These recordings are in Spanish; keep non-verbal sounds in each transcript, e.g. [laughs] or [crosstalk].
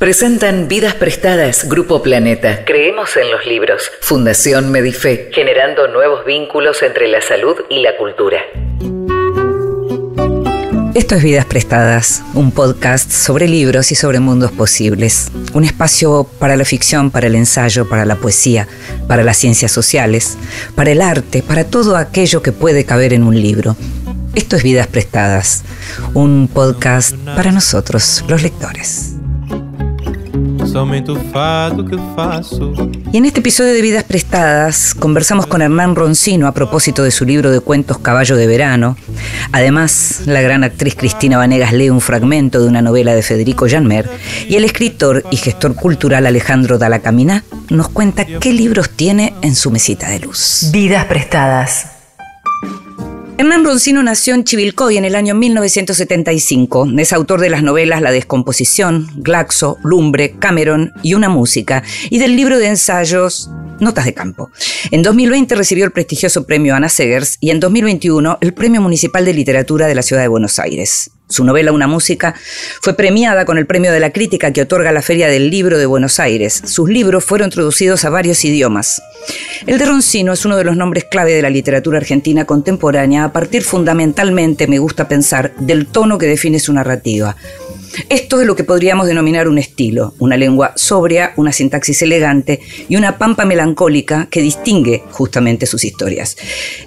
Presentan Vidas Prestadas, Grupo Planeta. Creemos en los libros. Fundación Medife, generando nuevos vínculos entre la salud y la cultura. Esto es Vidas Prestadas, un podcast sobre libros y sobre mundos posibles. Un espacio para la ficción, para el ensayo, para la poesía, para las ciencias sociales, para el arte, para todo aquello que puede caber en un libro. Esto es Vidas Prestadas, un podcast para nosotros, los lectores. Y en este episodio de Vidas Prestadas conversamos con Hernán Roncino a propósito de su libro de cuentos Caballo de Verano. Además, la gran actriz Cristina Vanegas lee un fragmento de una novela de Federico Janmer y el escritor y gestor cultural Alejandro Dalacamina nos cuenta qué libros tiene en su mesita de luz. Vidas Prestadas. Hernán Roncino nació en Chivilcoy en el año 1975. Es autor de las novelas La Descomposición, Glaxo, Lumbre, Cameron y Una Música, y del libro de ensayos Notas de Campo. En 2020 recibió el prestigioso premio Ana Segers y en 2021 el Premio Municipal de Literatura de la Ciudad de Buenos Aires. Su novela Una Música fue premiada con el Premio de la Crítica que otorga la Feria del Libro de Buenos Aires. Sus libros fueron traducidos a varios idiomas. El de Roncino es uno de los nombres clave de la literatura argentina contemporánea a partir fundamentalmente, me gusta pensar, del tono que define su narrativa. Esto es lo que podríamos denominar un estilo, una lengua sobria, una sintaxis elegante y una pampa melancólica que distingue justamente sus historias.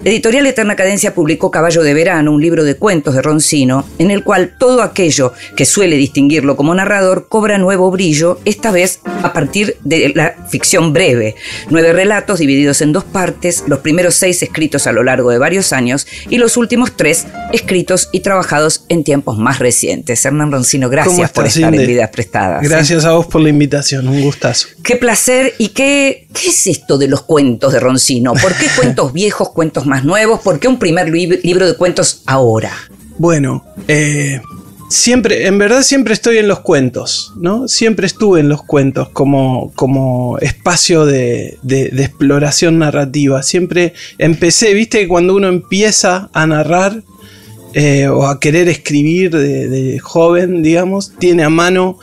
Editorial Eterna Cadencia publicó Caballo de Verano, un libro de cuentos de Roncino, en el cual todo aquello que suele distinguirlo como narrador cobra nuevo brillo, esta vez a partir de la ficción breve. Nueve relatos divididos en dos partes, los primeros seis escritos a lo largo de varios años y los últimos tres escritos y trabajados en tiempos más recientes. Hernán Roncino, Gracias por estar en Vidas Prestadas. ¿eh? Gracias a vos por la invitación, un gustazo. Qué placer. ¿Y qué, qué es esto de los cuentos de Roncino? ¿Por qué [laughs] cuentos viejos, cuentos más nuevos? ¿Por qué un primer libro de cuentos ahora? Bueno, eh, siempre, en verdad siempre estoy en los cuentos, ¿no? Siempre estuve en los cuentos como, como espacio de, de, exploración narrativa. Siempre empecé, viste que cuando uno empieza a narrar, eh, o a querer escribir de, joven, digamos, tiene a mano,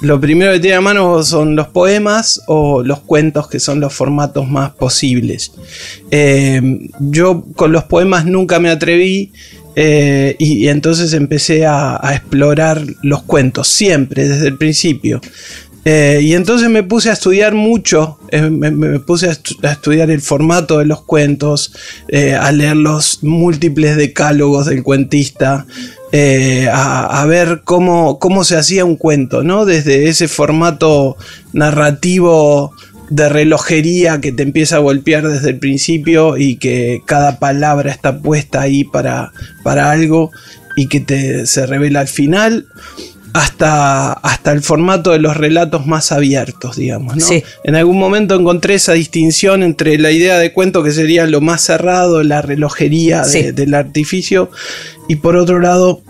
lo primero que tiene a mano son los poemas o los cuentos, que son los formatos más posibles. Eh, yo con los poemas nunca me atreví. Eh, y, entonces empecé a, explorar los cuentos, siempre, desde el principio. Eh, y entonces me puse a estudiar mucho, eh, me, puse a, estudiar el formato de los cuentos, eh, a leer los múltiples decálogos del cuentista, a, ver cómo, cómo, se hacía un cuento, ¿no? Desde ese formato narrativo de relojería que te empieza a golpear desde el principio y que cada palabra está puesta ahí para, para algo y que te, se revela al final hasta, hasta el formato de los relatos más abiertos, digamos. ¿no? En algún momento encontré esa distinción entre la idea de cuento que sería lo más cerrado, la relojería del artificio, y por otro lado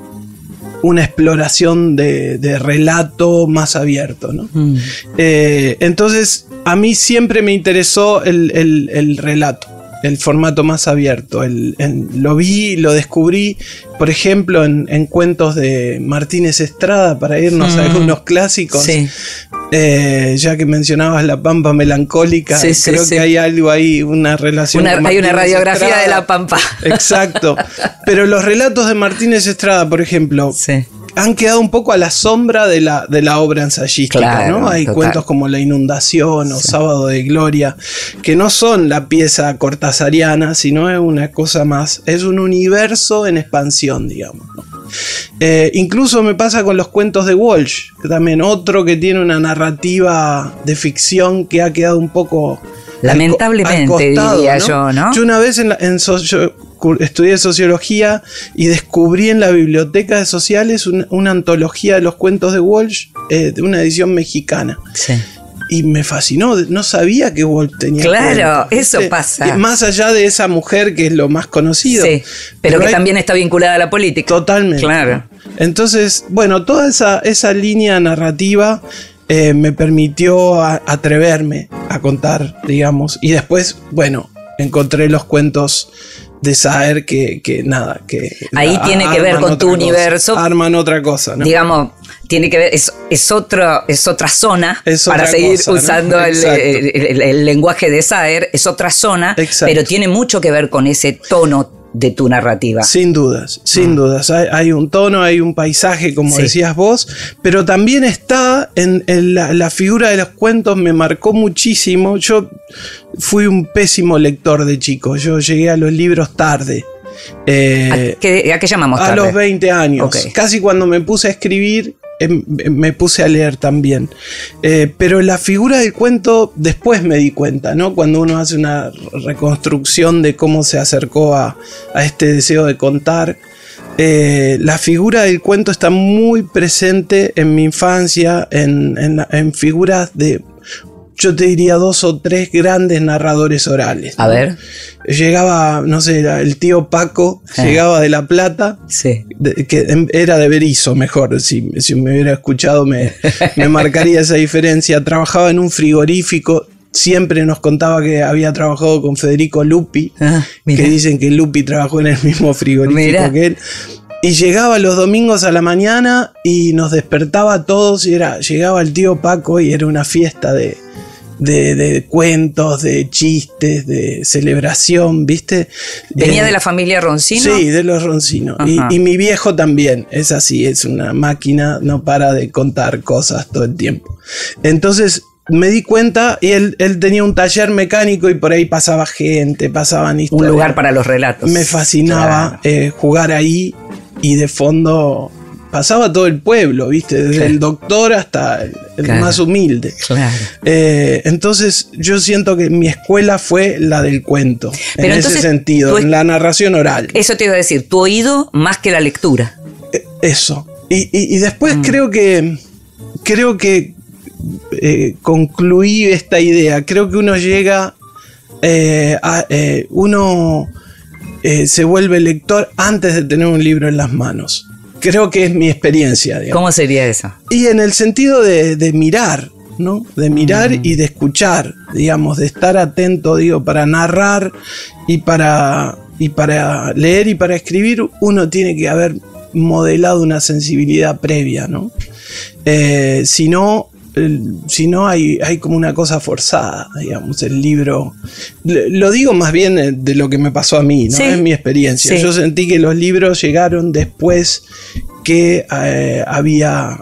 una exploración de, relato más abierto. ¿no? Mm. Eh, entonces, a mí siempre me interesó el relato el formato más abierto. El, lo vi, lo descubrí, por ejemplo, en, cuentos de Martínez Estrada, para irnos a mm. algunos clásicos. Eh, ya que mencionabas la pampa melancólica, creo que hay algo ahí, una relación. hay una radiografía de la pampa. Exacto. [laughs] Pero los relatos de Martínez Estrada, por ejemplo, han quedado un poco a la sombra de la, de la obra ensayística, ¿no? Hay cuentos como La inundación o Sábado de Gloria, que no son la pieza cortasariana, sino es una cosa más, es un universo en expansión, digamos. Eh, incluso me pasa con los cuentos de Walsh, que también otro que tiene una narrativa de ficción que ha quedado un poco... Lamentablemente, diría yo, ¿no? Yo una vez en, en estudié sociología y descubrí en la biblioteca de sociales una, antología de los cuentos de Walsh, eh, de una edición mexicana. Sí. Y me fascinó, no sabía que Walsh tenía. Claro, eso pasa. Más allá de esa mujer que es lo más conocido. Sí, pero, que también está vinculada a la política. Totalmente. Claro. Entonces, bueno, toda esa, esa línea narrativa eh, me permitió atreverme a contar, digamos. Y después, bueno, encontré los cuentos de saber que, que nada, que... Ahí tiene que ver con tu cosa, universo. arman otra cosa, ¿no? Digamos, tiene que ver, es, es, otro, es otra zona, Es para otra seguir cosa, ¿no? usando el, el- el- el lenguaje de Saer, es otra zona, Exacto. pero tiene mucho que ver con ese tono de tu narrativa. Sin dudas, sin dudas. Hay, hay un tono, hay un paisaje, como. Sí. decías vos, pero también está en, en la, la figura de los cuentos, me marcó muchísimo. Yo fui un pésimo lector de chico, yo llegué a los libros tarde. Eh, ¿A, qué, a qué llamamos a los 20 años. Casi cuando me puse a escribir, em, em, me puse a leer también. Eh, pero la figura del cuento después me di cuenta, ¿no? Cuando uno hace una reconstrucción de cómo se acercó a, a este deseo de contar. eh, la figura del cuento está muy presente en mi infancia, en, en- en figuras de, yo te diría, dos o tres grandes narradores orales. A ver, Llegaba, no sé, el tío Paco, Ah. llegaba de La Plata, sí. de- que em- era de Berizo mejor, si, si me hubiera escuchado me, [laughs] me marcaría esa diferencia. Trabajaba en un frigorífico, siempre nos contaba que había trabajado con Federico Lupi, Ah, que dicen que Lupi trabajó en el mismo frigorífico que él. Y llegaba los domingos a la mañana y nos despertaba a todos y era, llegaba el tío Paco y era una fiesta de, de, de cuentos, de chistes, de celebración, ¿viste? ¿Venía Eh, de la familia Roncino? Sí, de los Roncino. Y, mi viejo también, es así, es una máquina, no para de contar cosas todo el tiempo. Entonces me di cuenta y él, él tenía un taller mecánico y por ahí pasaba gente, pasaban Un historias. lugar para los relatos. Me fascinaba Claro. eh, jugar ahí y de fondo pasaba todo el pueblo, ¿viste? Desde Claro. el doctor hasta el, el Claro. más humilde. Claro. Eh, entonces yo siento que mi escuela fue la del cuento, Pero en entonces, ese sentido, en la narración oral. Eso te iba a decir, tu oído más que la lectura. Eh, Eso. Y, y- y después Mm. creo que. Creo que eh, concluí esta idea. Creo que uno llega. eh, a- uno se vuelve lector antes de tener un libro en las manos. Creo que es mi experiencia. digamos. ¿Cómo sería eso? Y en el sentido de, de mirar, ¿no? De mirar Mm. y de escuchar, digamos, de estar atento, digo, para narrar y para, y para leer y para escribir, uno tiene que haber modelado una sensibilidad previa, ¿no? Eh, si no, si no hay, hay como una cosa forzada, digamos, el libro. Lo digo más bien eh, de lo que me pasó a mí, ¿no? Sí. Es mi experiencia. Sí. Yo sentí que los libros llegaron después que eh, había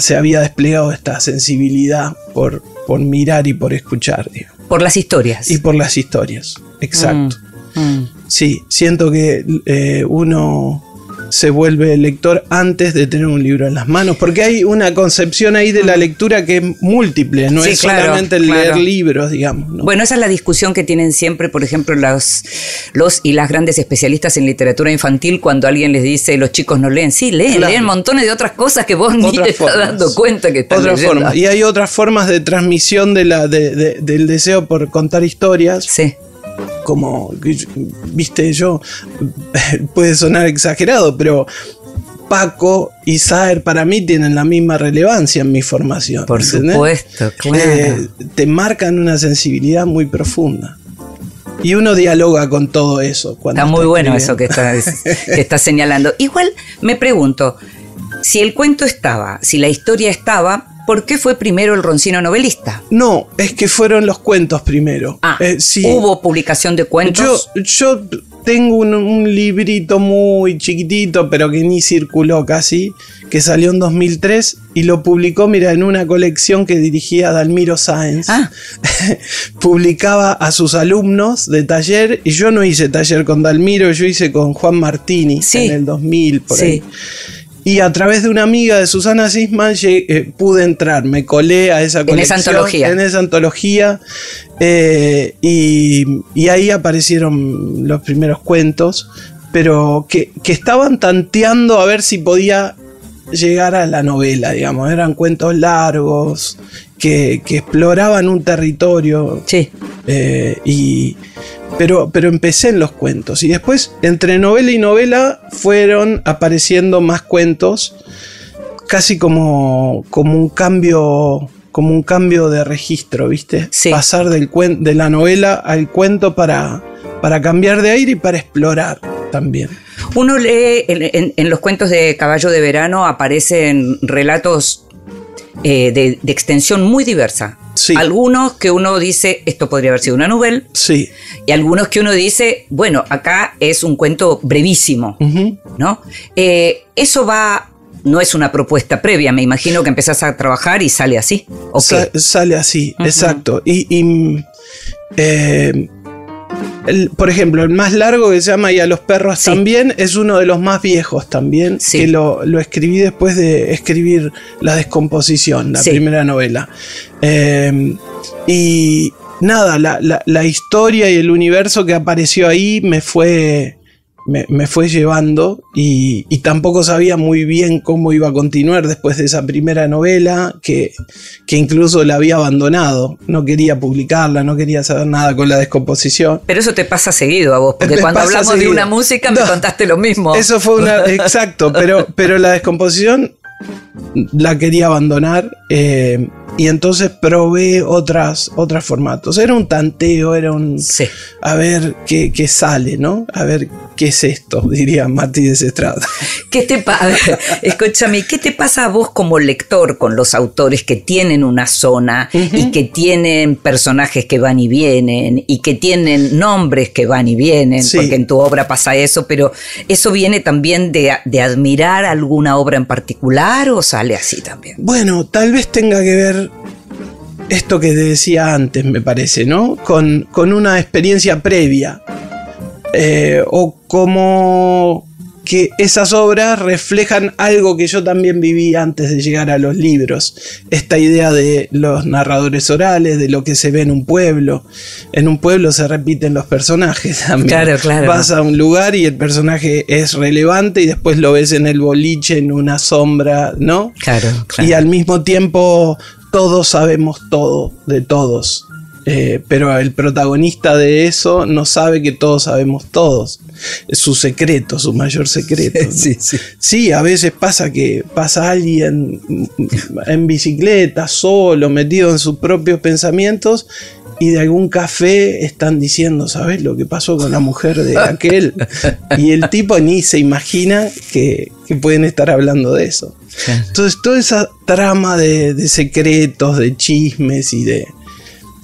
se había desplegado esta sensibilidad por, por mirar y por escuchar, digo. Por las historias. y por las historias. Exacto. Mm. Sí, siento que eh, uno se vuelve lector antes de tener un libro en las manos, porque hay una concepción ahí de la lectura que es múltiple, no Sí, es claro, solamente el claro. leer libros, digamos. ¿no? Bueno, esa es la discusión que tienen siempre, por ejemplo, los, los y las grandes especialistas en literatura infantil cuando alguien les dice los chicos no leen. Sí, leen, Claro. leen montones de otras cosas que vos ni te estás dando cuenta que estás Otra leyendo. Y hay otras formas de transmisión de la, de- de- del deseo por contar historias. Sí. Como, viste, yo, [laughs] puede sonar exagerado, pero Paco y Saer para mí tienen la misma relevancia en mi formación. Por ¿entendés? supuesto, claro. Eh, te marcan una sensibilidad muy profunda. Y uno dialoga con todo eso. Cuando Está muy bueno eso que estás, [laughs] que estás señalando. Igual me pregunto, si el cuento estaba, si la historia estaba, ¿por qué fue primero el roncino novelista? No, es que fueron los cuentos primero. Ah, Eh, sí. hubo publicación de Yo, cuentos. yo tengo un, un librito muy chiquitito, pero que ni circuló casi, que salió en 2003 y lo publicó, mira, en una colección que dirigía Dalmiro Sáenz. Ah. [laughs] Publicaba a sus alumnos de taller y yo no hice taller con Dalmiro, yo hice con Juan Martini Sí. en el 2000, por Sí. ahí. Y a través de una amiga de Susana Sisman eh, pude entrar, me colé a esa En colección. esa antología. En esa antología. eh, y, y ahí aparecieron los primeros cuentos, pero que, que estaban tanteando a ver si podía llegar a la novela, digamos. Eran cuentos largos, que, que exploraban un territorio. Sí. eh, y, pero, pero empecé en los cuentos. Y después, entre novela y novela, fueron apareciendo más cuentos. Casi como, como un cambio. Como un cambio de registro, ¿viste? Sí. Pasar del cuen- de la novela al cuento para, para cambiar de aire y para explorar también. Uno lee en, en los cuentos de Caballo de Verano aparecen relatos eh, de, extensión muy diversa. Algunos que uno dice, esto podría haber sido una novela. Sí. Y algunos que uno dice, bueno, acá es un cuento brevísimo. ¿No? Eh, eso va. No es una propuesta previa, me imagino que empezás a trabajar y sale así. sale así, exacto. Y, eh, por ejemplo, el más largo que se llama Y a los perros también es uno de los más viejos también, que lo, escribí después de escribir La descomposición, la primera novela. Eh, y nada, la, historia y el universo que apareció ahí me fue me, fue llevando y, tampoco sabía muy bien cómo iba a continuar después de esa primera novela que, que, incluso la había abandonado. No quería publicarla, no quería saber nada con la descomposición. Pero eso te pasa seguido a vos, porque cuando hablamos de una música me contaste lo mismo. Eso fue una... [laughs] Exacto, pero, pero la descomposición la quería abandonar. Eh, y entonces probé otras, otros formatos. Era un tanteo, era un... A ver qué, qué, sale, ¿no? A ver qué es esto, [laughs] diría Martí Desestrada. ¿Qué te pasa? Escúchame, ¿qué te pasa a vos como lector con los autores que tienen una zona y que tienen personajes que van y vienen y que tienen nombres que van y vienen? Porque en tu obra pasa eso, pero ¿eso viene también de, de admirar alguna obra en particular o sale así también? Bueno, tal vez tenga que ver esto que decía antes, me parece, ¿no? Con, una experiencia previa. Eh, o como que esas obras reflejan algo que yo también viví antes de llegar a los libros. Esta idea de los narradores orales, de lo que se ve en un pueblo. En un pueblo se repiten los personajes también. Claro, claro. Vas a un lugar y el personaje es relevante y después lo ves en el boliche, en una sombra, ¿no? Claro, claro. Y al mismo tiempo todos sabemos todo de todos. Eh, pero el protagonista de eso no sabe que todos sabemos todos. Es su secreto, su mayor secreto. Sí, sí. sí, a veces pasa que pasa alguien en bicicleta, solo, metido en sus propios pensamientos y de algún café están diciendo, ¿sabes lo que pasó con la mujer de aquel? [laughs] Y el tipo ni se imagina que, que pueden estar hablando de eso. Entonces, toda esa trama de, secretos, de chismes y de,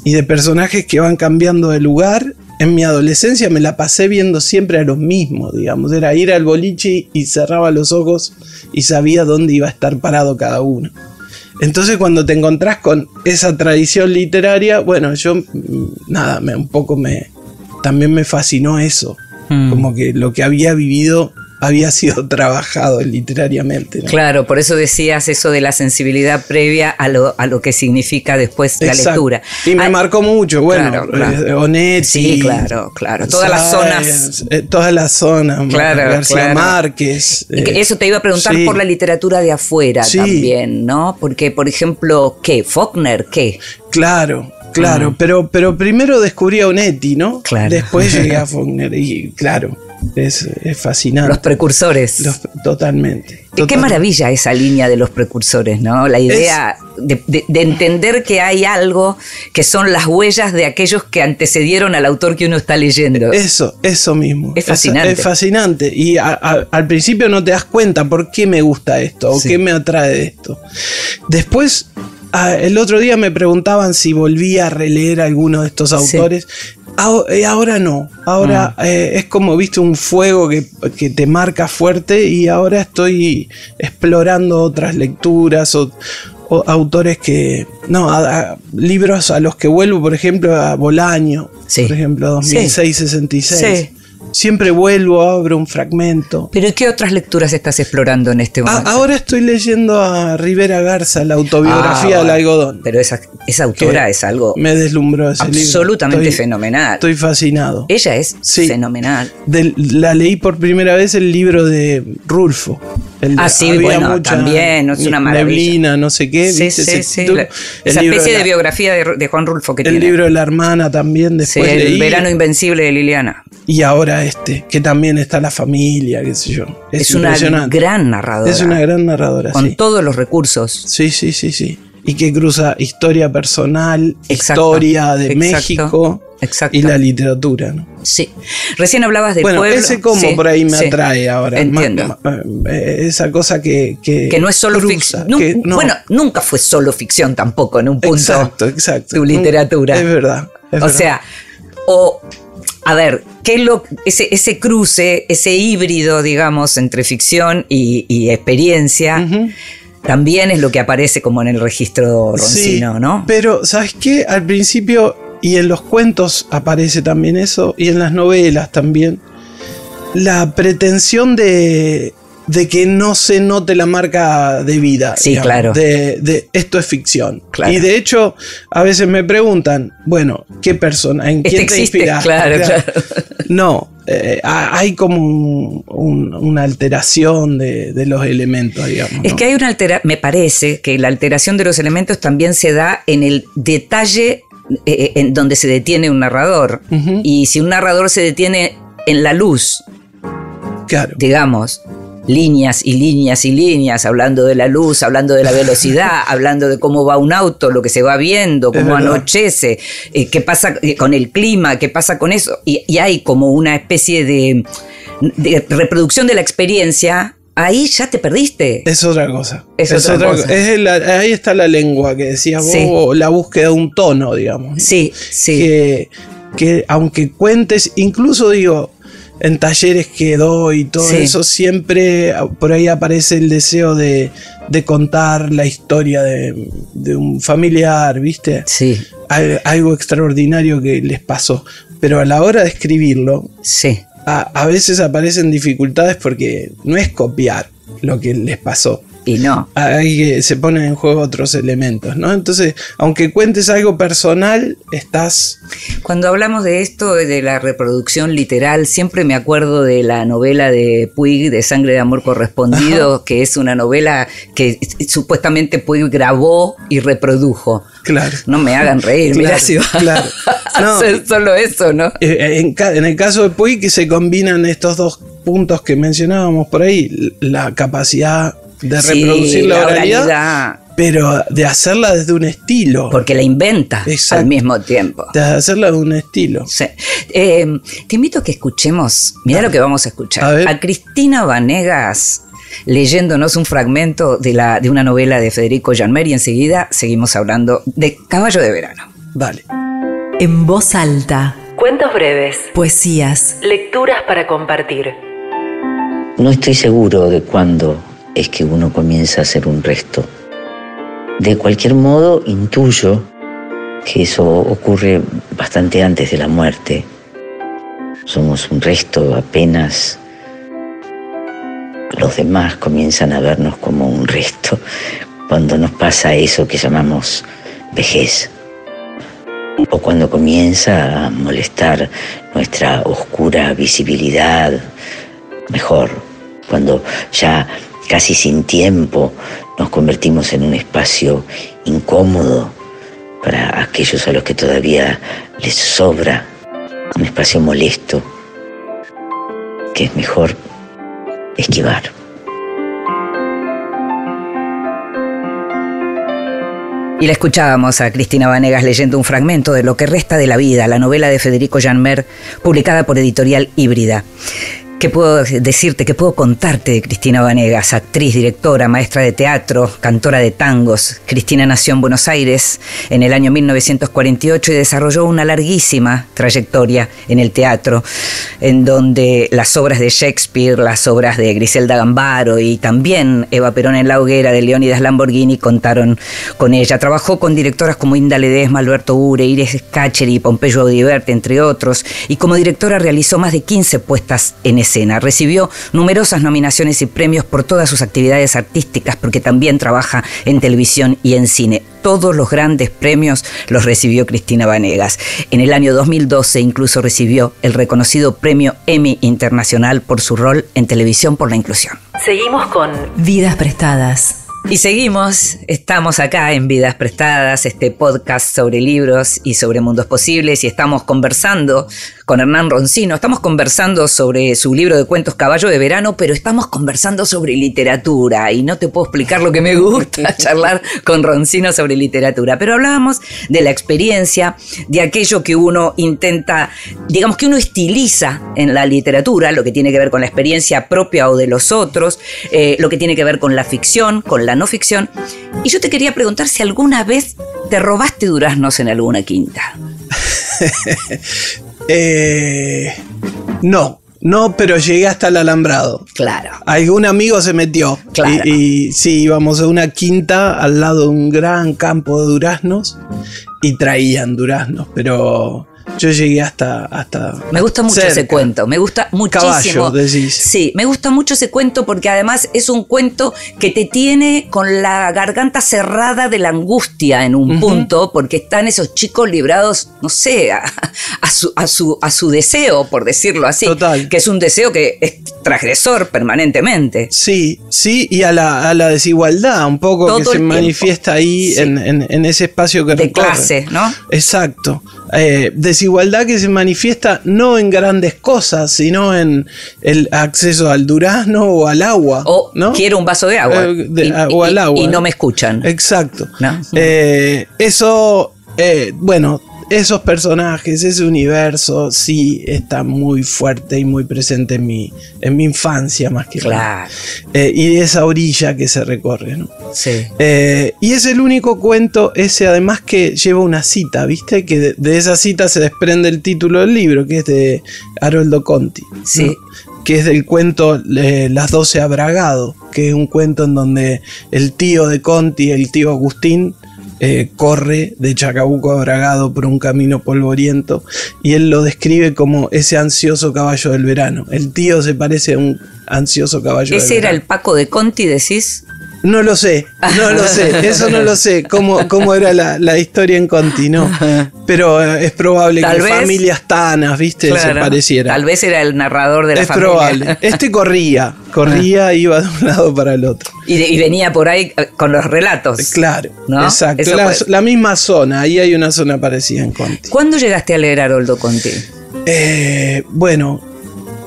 y de personajes que van cambiando de lugar, en mi adolescencia me la pasé viendo siempre a los mismos, digamos. Era ir al boliche y cerraba los ojos y sabía dónde iba a estar parado cada uno. Entonces cuando te encontrás con esa tradición literaria, bueno, yo mm, nada, me, un poco me también me fascinó eso. Mm. Como que lo que había vivido había sido [laughs] trabajado literariamente. Claro, por eso decías eso de la sensibilidad previa a lo, a lo que significa después la lectura. Y me marcó mucho, bueno, claro, eh, Onetti. Sí, claro, claro. Todas las zonas. Eh, todas las zonas. Claro, García Márquez. Eh, eso te iba a preguntar por la literatura de afuera también, ¿no? Porque, por ejemplo, ¿qué? ¿Faulkner? ¿Qué? Claro, Claro, pero, pero primero descubrí a Onetti, ¿no? Claro. Después llegué a [laughs] Faulkner y claro, es, fascinante. Los precursores. totalmente, Qué maravilla esa línea de los precursores, ¿no? La idea de, entender que hay algo que son las huellas de aquellos que antecedieron al autor que uno está leyendo. Eso, eso mismo. Es fascinante. Es, fascinante. Y al principio no te das cuenta por qué me gusta esto o qué me atrae de esto. Después Ah, el otro día me preguntaban si volvía a releer alguno de estos autores. Ahora no, ahora ah. eh, es como viste un fuego que, te marca fuerte y ahora estoy explorando otras lecturas o, autores que, no, libros a los que vuelvo, por ejemplo, a Bolaño, por ejemplo, 2006-66. Siempre vuelvo, abro un fragmento. ¿Pero qué otras lecturas estás explorando en este momento? ahora estoy leyendo a Rivera Garza, la autobiografía del algodón. Pero esa, esa autora es algo. Me deslumbró ese Absolutamente fenomenal. Estoy fascinado. Ella es fenomenal. la leí por primera vez el libro de Rulfo. ah, sí, bueno, también, es una maravilla. Neblina, no sé qué. Sí, sí, sí. esa especie de, biografía de, Juan Rulfo que el tiene. El libro de la hermana también después. el verano invencible de Liliana. Y ahora este, que también está la familia, qué sé yo. Es, una gran narradora. Es una gran narradora. Con todos los recursos. Sí, sí, sí, sí. Y que cruza historia personal, historia de México exacto. y la literatura. ¿no? Sí. Recién hablabas del bueno, pueblo. ese Sí, por ahí me sí. atrae ahora. Entiendo. Eh, esa cosa que. Que, que no es solo ficción. No. Bueno, nunca fue solo ficción tampoco en un punto. exacto, exacto. tu literatura. Es verdad. es o verdad. sea, o a ver, ¿qué es lo, ese, ese cruce, ese híbrido, digamos, entre ficción y, y experiencia, también es lo que aparece como en el registro roncino, Sí, ¿no? Pero, ¿sabes qué? Al principio, y en los cuentos aparece también eso, y en las novelas también, la pretensión de, de que no se note la marca de vida. Sí, claro. De, de esto es ficción. Claro. Y de hecho, a veces me preguntan, bueno, ¿qué persona? ¿En Este quién te existe, inspiraste? claro, claro. No, eh, ha- hay como un- un- una alteración de, de los elementos, digamos. Es ¿no? que hay una alteración, me parece que la alteración de los elementos también se da en el detalle eh, en donde se detiene un narrador. Y si un narrador se detiene en la luz, Claro. digamos, líneas y líneas y líneas, hablando de la luz, hablando de la velocidad, [laughs] hablando de cómo va un auto, lo que se va viendo, cómo anochece, eh, qué pasa eh, con el clima, qué pasa con eso. Y, y hay como una especie de, de reproducción de la experiencia. Ahí ya te perdiste. Es otra cosa. Es otra cosa. Es ahí está la lengua que decías Sí. o la búsqueda de un tono, digamos. Sí, sí. Que, que aunque cuentes, incluso digo, en talleres que doy y todo Sí. eso, siempre por ahí aparece el deseo de, de contar la historia de, de un familiar, ¿viste? Sí, Al- Algo extraordinario que les pasó. Pero a la hora de escribirlo, sí. a, a veces aparecen dificultades porque no es copiar lo que les pasó. Y no. Hay que se ponen en juego otros elementos, ¿no? Entonces, aunque cuentes algo personal, estás. Cuando hablamos de esto, de la reproducción literal, siempre me acuerdo de la novela de Puig, de Sangre de Amor Correspondido, que es una novela que supuestamente Puig grabó y reprodujo. Claro. No me hagan reír, mira Claro, si va claro. No. [laughs] solo eso, ¿no? Eh, En, ca- en el caso de Puig, que se combinan estos dos puntos que mencionábamos por ahí: la capacidad de Sí, reproducir la, oralidad, oralidad, pero de hacerla desde un estilo. porque la inventa Exacto. al mismo tiempo. De hacerla de un estilo. Sí. Eh, te invito a que escuchemos, mira lo que vamos a escuchar, A ver. a Cristina Vanegas leyéndonos un fragmento de, la, de una novela de Federico Janmer y enseguida seguimos hablando de Caballo de Verano. Dale. En voz alta. Cuentos breves. Poesías. Lecturas para compartir. No estoy seguro de cuándo es que uno comienza a ser un resto. De cualquier modo, intuyo que eso ocurre bastante antes de la muerte. Somos un resto apenas los demás comienzan a vernos como un resto cuando nos pasa eso que llamamos vejez o cuando comienza a molestar nuestra oscura visibilidad, mejor, cuando ya casi sin tiempo nos convertimos en un espacio incómodo para aquellos a los que todavía les sobra, un espacio molesto que es mejor esquivar. Y la escuchábamos a Cristina Vanegas leyendo un fragmento de Lo que resta de la vida, la novela de Federico Janmer, publicada por editorial Híbrida. ¿Qué puedo decirte? ¿Qué puedo contarte de Cristina Vanegas? Actriz, directora, maestra de teatro, cantora de tangos. Cristina nació en Buenos Aires en el año 1948 y desarrolló una larguísima trayectoria en el teatro, en donde las obras de Shakespeare, las obras de Griselda Gambaro y también Eva Perón en la hoguera de Leónidas Lamborghini contaron con ella. Trabajó con directoras como Inda Ledesma, Alberto Ure, Iris Cacheri, Pompeyo Audibert, entre otros, y como directora realizó más de 15 puestas en escena. Recibió numerosas nominaciones y premios por todas sus actividades artísticas, porque también trabaja en televisión y en cine. Todos los grandes premios los recibió Cristina Vanegas. En el año 2012 incluso recibió el reconocido premio Emmy Internacional por su rol en televisión por la inclusión. Seguimos con Vidas prestadas. Y seguimos, estamos acá en Vidas Prestadas, este podcast sobre libros y sobre mundos posibles, y estamos conversando con Hernán Roncino, estamos conversando sobre su libro de cuentos Caballo de Verano, pero estamos conversando sobre literatura, y no te puedo explicar lo que me gusta [laughs] charlar con Roncino sobre literatura, pero hablábamos de la experiencia, de aquello que uno intenta, digamos que uno estiliza en la literatura, lo que tiene que ver con la experiencia propia o de los otros, eh, lo que tiene que ver con la ficción, con la no ficción. Y yo te quería preguntar si alguna vez te robaste duraznos en alguna quinta. [laughs] Eh, no, no, pero llegué hasta el alambrado. Claro. Algún amigo se metió. Claro. Y, y sí, íbamos a una quinta al lado de un gran campo de duraznos y traían duraznos, pero yo llegué hasta. hasta Me gusta mucho ese cuento, me gusta muchísimo. Caballo, decís. Sí, me gusta mucho ese cuento porque además es un cuento que te tiene con la garganta cerrada de la angustia en un punto, porque están esos chicos librados, no sé, a, a su, a, su, a su deseo, por decirlo así. Total. Que es un deseo que es transgresor permanentemente. Sí, sí, y a la, a la desigualdad, un poco Todo que se tiempo. manifiesta ahí Sí. en, en- en ese espacio que De recorre. clase, ¿no? Exacto. Eh, desigualdad que se manifiesta no en grandes cosas, sino en el acceso al durazno o al agua. O ¿no? quiero un vaso de agua. Eh, de- y, o al y- agua. y no me escuchan. Exacto. ¿No? Eh, eso, eh, bueno, esos personajes, ese universo, sí está muy fuerte y muy presente en mi, en mi infancia más que nada. Claro, Eh, y esa orilla que se recorre, ¿no? sí. Eh, y es el único cuento ese además que lleva una cita, ¿viste? Que de, de esa cita se desprende el título del libro, que es de Haroldo Conti. ¿no? Sí. Que es del cuento eh, Las doce Abragado, que es un cuento en donde el tío de Conti, el tío Agustín, eh, corre de Chacabuco a Bragado por un camino polvoriento y él lo describe como ese ansioso caballo del verano. El tío se parece a un ansioso caballo ¿Ese del era verano. el Paco de Conti, decís? No lo sé, no lo sé, [laughs] eso no lo sé, cómo, cómo era la, la historia en Conti, no. Pero eh, es probable Tal que vez- familias tanas, viste, se Claro. pareciera. Tal vez era el narrador de la es familia. probable. Este corría, corría, iba de un lado para el otro. Y, de- y venía por ahí eh, con los relatos. Claro, ¿No? exacto. La, la misma zona, ahí hay una zona parecida en Conti. ¿Cuándo llegaste a leer a Haroldo Conti? Eh, bueno,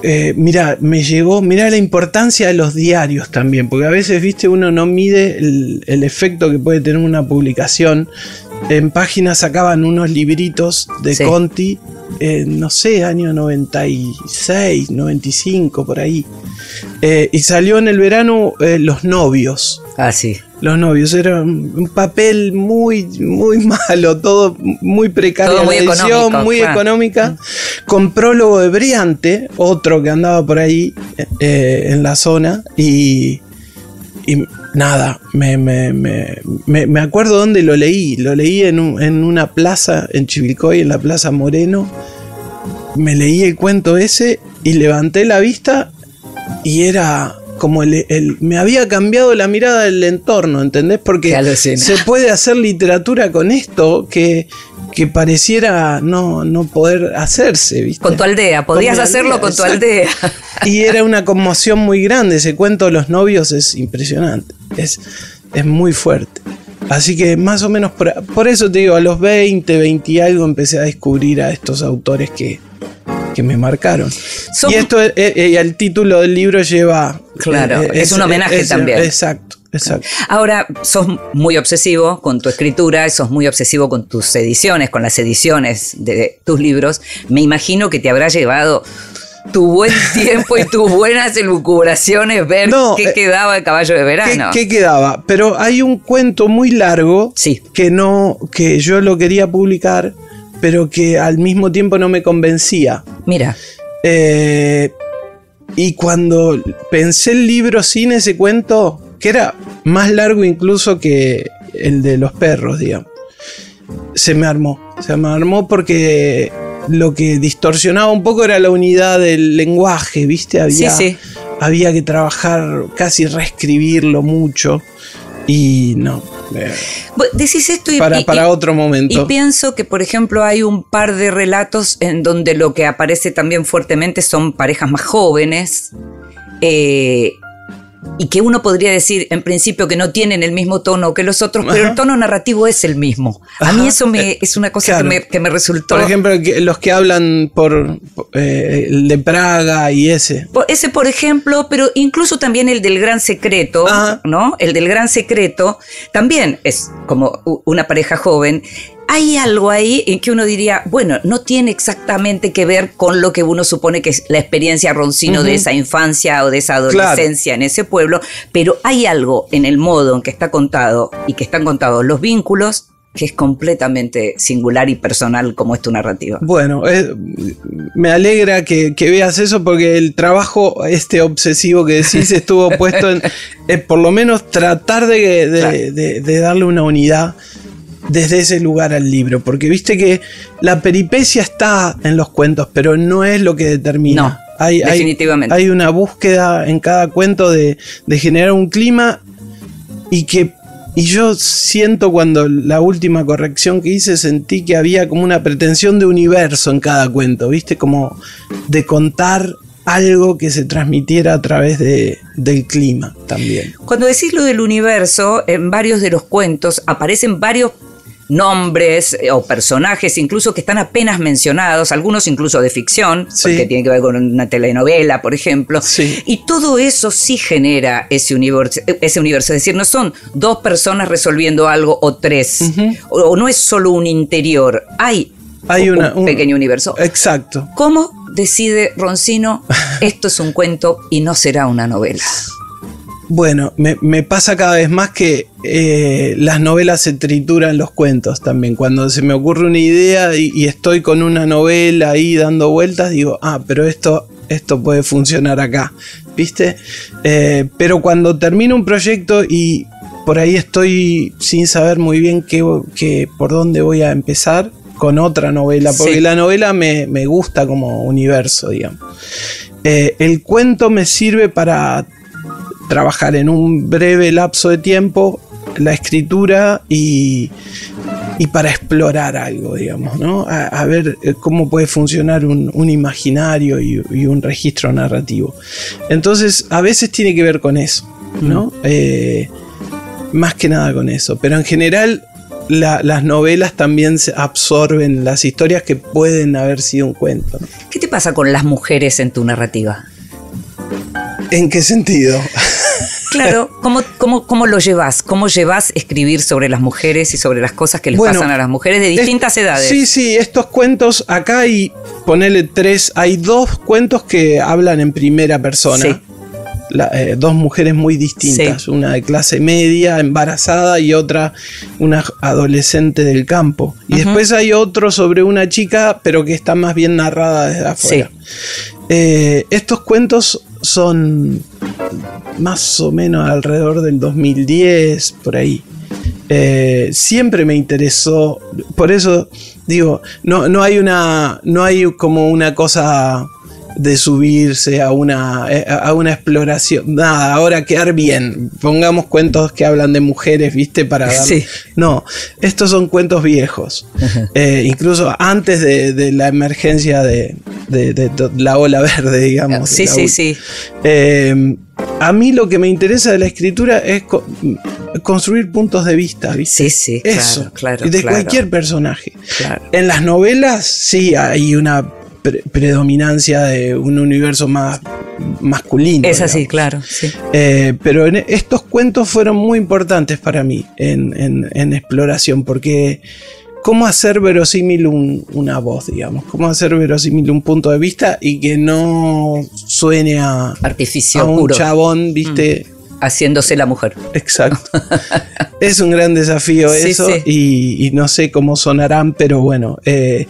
eh, mira, me llegó, mira la importancia de los diarios también, porque a veces, viste, uno no mide el, el efecto que puede tener una publicación. En páginas sacaban unos libritos de Sí. Conti, eh, no sé, año 96, 95, por ahí. Eh, y salió en el verano eh, Los novios. Ah, sí. Los novios, era un papel muy, muy [laughs] malo, todo muy precario. Todo muy la edición, económico, muy claro. económica, con prólogo de Briante, otro que andaba por ahí eh, en la zona, y, y nada, me, me, me, me- me acuerdo dónde lo leí, lo leí en, un- en una plaza en Chivilcoy, en la Plaza Moreno, me leí el cuento ese y levanté la vista y era como el, el- me había cambiado la mirada del entorno, ¿entendés? Porque se puede hacer literatura con esto que, que pareciera no, no poder hacerse, ¿viste? Con tu aldea. Podías hacerlo con tu aldea. [laughs] Y era una conmoción muy grande. Ese cuento de los novios es impresionante. Es, es muy fuerte. Así que más o menos por, por eso te digo, a los 20, 20 y algo empecé a descubrir a estos autores que, que me marcaron. Y esto, eh, eh, el título del libro lleva... Claro, eh, es un homenaje también. Exacto, exacto. Ahora, sos muy obsesivo con tu escritura, sos muy obsesivo con tus ediciones, con las ediciones de tus libros. Me imagino que te habrá llevado tu buen [laughs] tiempo y tus buenas elucubraciones ver No, qué eh, quedaba el caballo de ¿Qué, verano. qué quedaba? Pero hay un cuento muy largo Sí. que no, que yo lo quería publicar, pero que al mismo tiempo no me convencía. Mira, Eh, y cuando pensé el libro sin ese cuento, que era más largo incluso que el de los perros, digamos, se me armó. Se me armó porque lo que distorsionaba un poco era la unidad del lenguaje, ¿viste? Había, Sí, sí. había que trabajar, casi reescribirlo mucho. Y no. Eh, decís esto y, para, y- para y- otro y momento. pienso que, por ejemplo, hay un par de relatos en donde lo que aparece también fuertemente son parejas más jóvenes. eh, y que uno podría decir en principio que no tienen el mismo tono que los otros, pero Ajá. el tono narrativo es el mismo. A mí Ajá. eso me, es una cosa Claro. que, me, que me resultó... Por ejemplo, los que hablan por eh, el de Praga y ese. Ese, por ejemplo, pero incluso también el del gran secreto, Ajá. ¿no? El del gran secreto también es como una pareja joven. Hay algo ahí en que uno diría, bueno, no tiene exactamente que ver con lo que uno supone que es la experiencia roncino de esa infancia o de esa adolescencia en ese pueblo, pero hay algo en el modo en que está contado y que están contados los vínculos que es completamente singular y personal como es tu narrativa. Bueno, eh, me alegra que, que veas eso porque el trabajo este obsesivo que decís estuvo puesto en [laughs] eh, por lo menos tratar de, de- Claro. de- de darle una unidad desde ese lugar al libro, porque viste que la peripecia está en los cuentos, pero no es lo que determina. No, hay, hay- definitivamente. Hay, una búsqueda en cada cuento de, de generar un clima y que y yo siento cuando la última corrección que hice sentí que había como una pretensión de universo en cada cuento, ¿viste? Como de contar algo que se transmitiera a través de, del clima también. Cuando decís lo del universo, en varios de los cuentos aparecen varios nombres eh, o personajes incluso que están apenas mencionados, algunos incluso de ficción, Sí. porque tienen que ver con una telenovela, por ejemplo. Sí. Y todo eso sí genera ese universo, ese universo, es decir, no son dos personas resolviendo algo o tres, o, o no es solo un interior, hay, Hay un- pequeño universo. Exacto. ¿Cómo decide Roncino [laughs] esto es un cuento y no será una novela? Bueno, me, me pasa cada vez más que eh, las novelas se trituran los cuentos también. Cuando se me ocurre una idea y, y estoy con una novela ahí dando vueltas, digo, ah, pero esto, esto puede funcionar acá, ¿viste? Eh, pero cuando termino un proyecto y por ahí estoy sin saber muy bien qué, qué- por dónde voy a empezar con otra novela, porque Sí. la novela me, me gusta como universo, digamos. Eh, el cuento me sirve para trabajar en un breve lapso de tiempo la escritura y, y para explorar algo, digamos, ¿no? A, a ver eh, cómo puede funcionar un, un imaginario y, y un registro narrativo. Entonces, a veces tiene que ver con eso, ¿no? Eh, más que nada con eso, pero en general la- las novelas también se absorben las historias que pueden haber sido un cuento. ¿no? ¿Qué te pasa con las mujeres en tu narrativa? ¿En qué sentido? Claro, [laughs] ¿cómo, cómo, cómo lo llevas? ¿Cómo llevas escribir sobre las mujeres y sobre las cosas que les Bueno, pasan a las mujeres de distintas Es- edades? Sí, sí, estos cuentos, acá hay, ponele tres, hay dos cuentos que hablan en primera persona. Sí. La- eh, dos mujeres muy distintas, Sí. una de clase media, embarazada, y otra, una adolescente del campo. Y después hay otro sobre una chica, pero que está más bien narrada desde afuera. Eh, estos cuentos son más o menos alrededor del 2010, por ahí. Eh, siempre me interesó, por eso digo, no, no hay una, no hay como una cosa de subirse a una, eh, a una exploración, nada, ahora quedar bien, pongamos cuentos que hablan de mujeres, viste, para dar... Sí. No, estos son cuentos viejos, Eh, incluso antes de, de la emergencia de, de- la ola [laughs] verde, digamos. Sí, sí, sí. eh, a mí lo que me interesa de la escritura es co- construir puntos de vista, ¿viste? Sí, sí, Eso, claro, claro, de claro. cualquier personaje. Claro. En las novelas sí hay una pre- predominancia de un universo más masculino. Es así, digamos. claro. Sí. Eh, pero en estos cuentos fueron muy importantes para mí en, en- en exploración, porque cómo hacer verosímil un- una voz, digamos, cómo hacer verosímil un punto de vista y que no suene a, Artificio a un puro. chabón, viste. Haciéndose la mujer. Exacto. [laughs] es un gran desafío Sí, eso sí. Y, y no sé cómo sonarán, pero bueno, eh,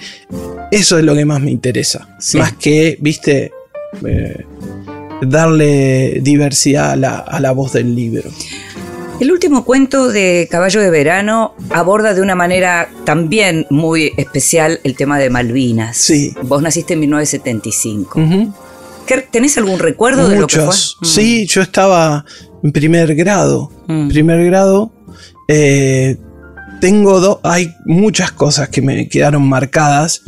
eso es lo que más me interesa. Sí. Más que, viste, eh, darle diversidad a la, a la voz del libro. El último cuento de Caballo de Verano aborda de una manera también muy especial el tema de Malvinas. Sí. Vos naciste en 1975. Ujú. ¿Qué- ¿Tenés algún recuerdo de lo que fue? Mm. Sí, yo estaba en primer grado. Mm. Primer grado. eh, tengo dos, hay muchas cosas que me quedaron marcadas.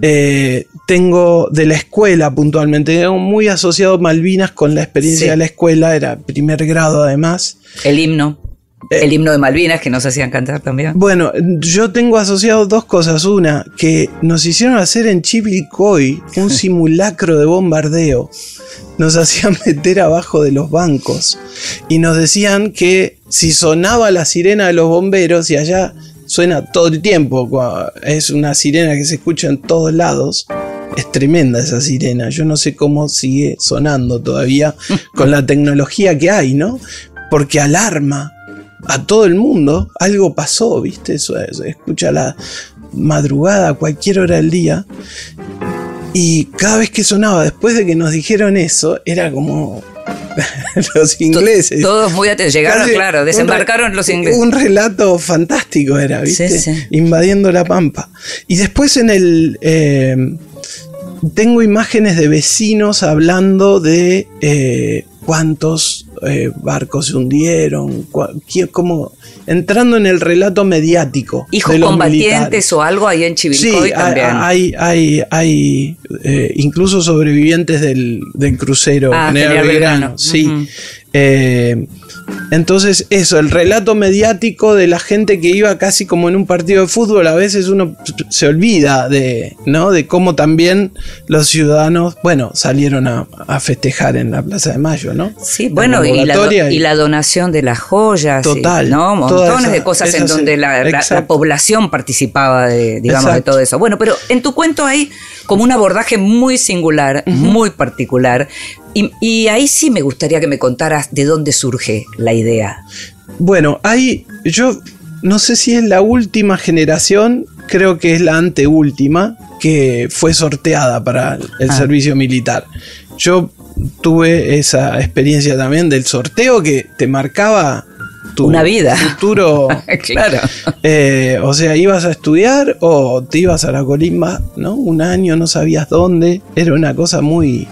Eh, tengo de la escuela puntualmente, tengo muy asociado Malvinas con la experiencia Sí. de la escuela, era primer grado además. El himno. El himno de Malvinas que nos hacían cantar también. Bueno, yo tengo asociado dos cosas. Una, que nos hicieron hacer en Chivilcoy un [laughs] simulacro de bombardeo. Nos hacían meter abajo de los bancos y nos decían que si sonaba la sirena de los bomberos, y allá suena todo el tiempo, es una sirena que se escucha en todos lados. Es tremenda esa sirena. Yo no sé cómo sigue sonando todavía [laughs] con la tecnología que hay, ¿no? Porque alarma a todo el mundo. Algo pasó, ¿viste? Eso es, se escucha la madrugada, a cualquier hora del día. Y cada vez que sonaba, después de que nos dijeron eso, era como [laughs] los ingleses. Todos muy atentos. Llegaron, Casi claro, desembarcaron los ingleses. Un relato fantástico era, ¿viste? Sí, sí. Invadiendo la pampa. Y después en el. eh, tengo imágenes de vecinos hablando de eh, cuántos eh, barcos se hundieron, como entrando en el relato mediático. Hijos de los combatientes militares. o algo ahí en Chivilcoy Sí, también. hay, hay, hay, eh, incluso sobrevivientes del, del crucero Ah, General General Belgrano. Sí. Entonces, eso, el relato mediático de la gente que iba casi como en un partido de fútbol, a veces uno se olvida de, ¿no? de cómo también los ciudadanos, bueno, salieron a, a festejar en la Plaza de Mayo, ¿no? Sí, La bueno, y la, do- convocatoria y la donación de las joyas. y, Total, ¿no? toda Montones esa- de cosas en donde la, población participaba de, digamos, de todo eso. Bueno, pero en tu cuento hay como un abordaje muy singular, muy particular. Y, y ahí sí me gustaría que me contaras de dónde surge la idea. Bueno, hay, yo no sé si es la última generación, creo que es la anteúltima, que fue sorteada para el Ah. servicio militar. Yo tuve esa experiencia también del sorteo que te marcaba tu Una vida. futuro. [laughs] claro. Eh, o sea, ibas a estudiar o te ibas a la colimba, ¿no? Un año, no sabías dónde. Era una cosa muy,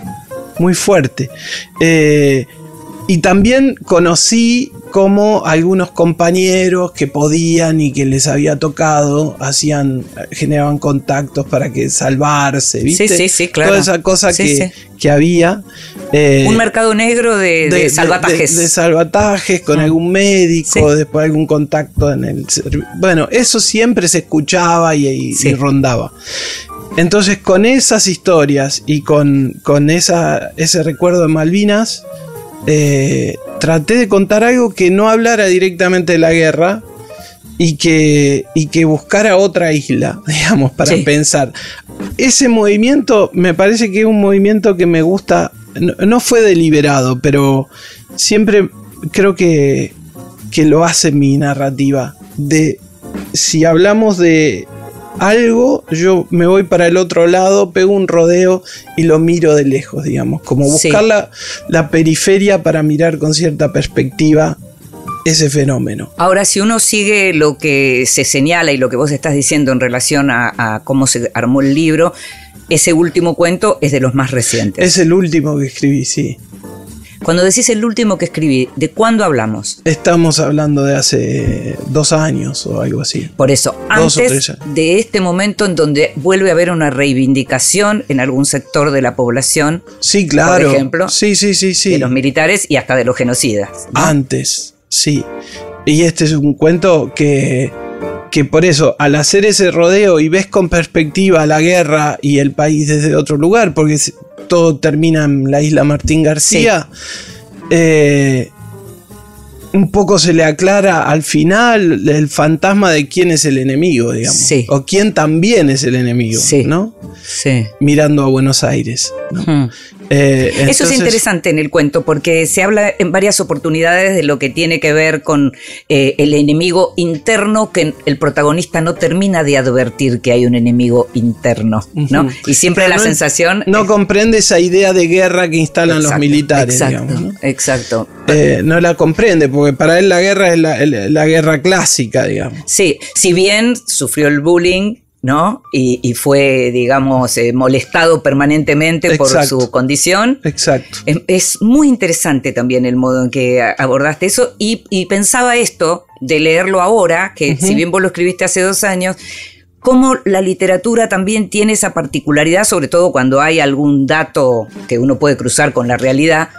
muy fuerte. Eh, y también conocí cómo algunos compañeros que podían y que les había tocado hacían, generaban contactos para que salvarse, ¿viste? Sí, sí, sí, claro. Toda esa cosa Sí, que, sí. que había. eh, Un mercado negro de, de salvatajes. de- de salvatajes con Ah. algún médico, Sí. después algún contacto en el Bueno, eso siempre se escuchaba y, y- Sí. y rondaba. Entonces, con esas historias y con, con esa, ese recuerdo de Malvinas, eh, traté de contar algo que no hablara directamente de la guerra y que, y que buscara otra isla, [laughs] digamos, para Sí. pensar. Ese movimiento me parece que es un movimiento que me gusta, no, no fue deliberado, pero siempre creo que, que lo hace mi narrativa. De si hablamos de algo, yo me voy para el otro lado, pego un rodeo y lo miro de lejos, digamos, como Sí. buscar la, la periferia para mirar con cierta perspectiva ese fenómeno. Ahora, si uno sigue lo que se señala y lo que vos estás diciendo en relación a, a cómo se armó el libro, ese último cuento es de los más recientes. Es el último que escribí, sí. Cuando decís el último que escribí, ¿de cuándo hablamos? Estamos hablando de hace dos años o algo así. Por eso, Dos antes de este momento en donde vuelve a haber una reivindicación en algún sector de la población Sí, claro. Por ejemplo, sí, sí, sí, sí. de los militares y hasta de los genocidas. ¿no? Antes, sí. Y este es un cuento que, que por eso, al hacer ese rodeo y ves con perspectiva la guerra y el país desde otro lugar, porque todo termina en la isla Martín García, eh, un poco se le aclara al final el fantasma de quién es el enemigo, digamos. Sí. O quién también es el enemigo, Sí. ¿no? Sí. Mirando a Buenos Aires. ¿no? Hmm. Eh, Eso es interesante en el cuento porque se habla en varias oportunidades de lo que tiene que ver con eh, el enemigo interno que el protagonista no termina de advertir que hay un enemigo interno, ¿no? Y siempre la No- sensación No es- comprende esa idea de guerra que instalan los militares, Exacto, digamos, ¿no? exacto. Eh, no la comprende, porque para él la guerra es la, la guerra clásica, digamos. Sí, si bien sufrió el bullying ¿no? Y, fue, digamos, eh, molestado permanentemente por su condición. Exacto. Es, muy interesante también el modo en que abordaste eso y, pensaba esto de leerlo ahora, que si bien vos lo escribiste hace dos años, cómo la literatura también tiene esa particularidad, sobre todo cuando hay algún dato que uno puede cruzar con la realidad,